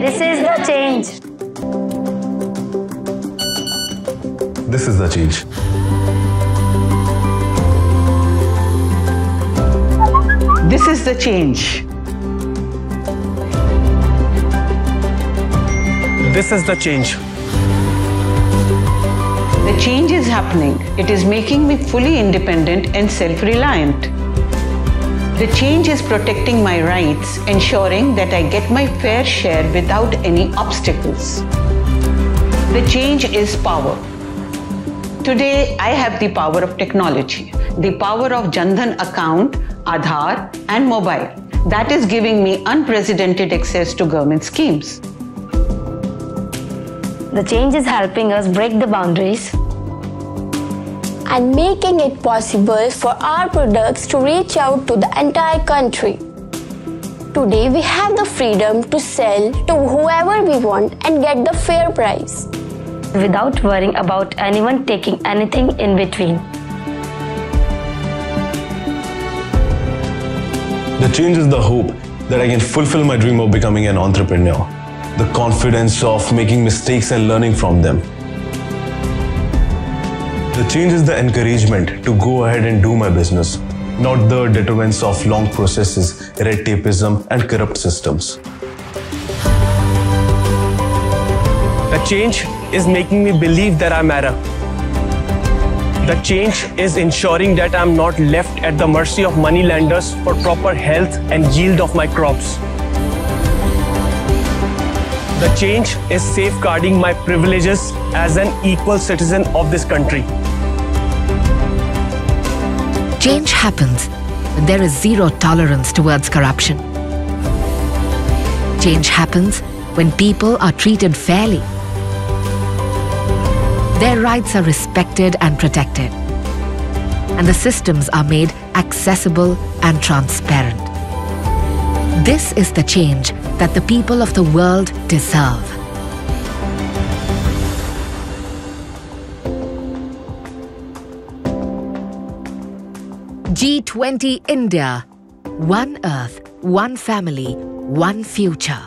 This is the change. This is the change. This is the change. This is the change. The change is happening. It is making me fully independent and self reliant. The change is protecting my rights, ensuring that I get my fair share without any obstacles. The change is power. Today, I have the power of technology, the power of Jandhan account, Aadhaar, and mobile. That is giving me unprecedented access to government schemes. The change is helping us break the boundaries and making it possible for our products to reach out to the entire country. Today, we have the freedom to sell to whoever we want and get the fair price. without worrying about anyone taking anything in between. The change is the hope that I can fulfill my dream of becoming an entrepreneur. The confidence of making mistakes and learning from them. The change is the encouragement to go ahead and do my business, not the deterrence of long processes, red tapeism, and corrupt systems. The change is making me believe that I matter. The change is ensuring that I'm not left at the mercy of moneylenders for proper health and yield of my crops. The change is safeguarding my privileges as an equal citizen of this country. Change happens when there is zero tolerance towards corruption. Change happens when people are treated fairly. Their rights are respected and protected. And the systems are made accessible and transparent. This is the change that the people of the world deserve. G20 India. One Earth, One Family, One Future.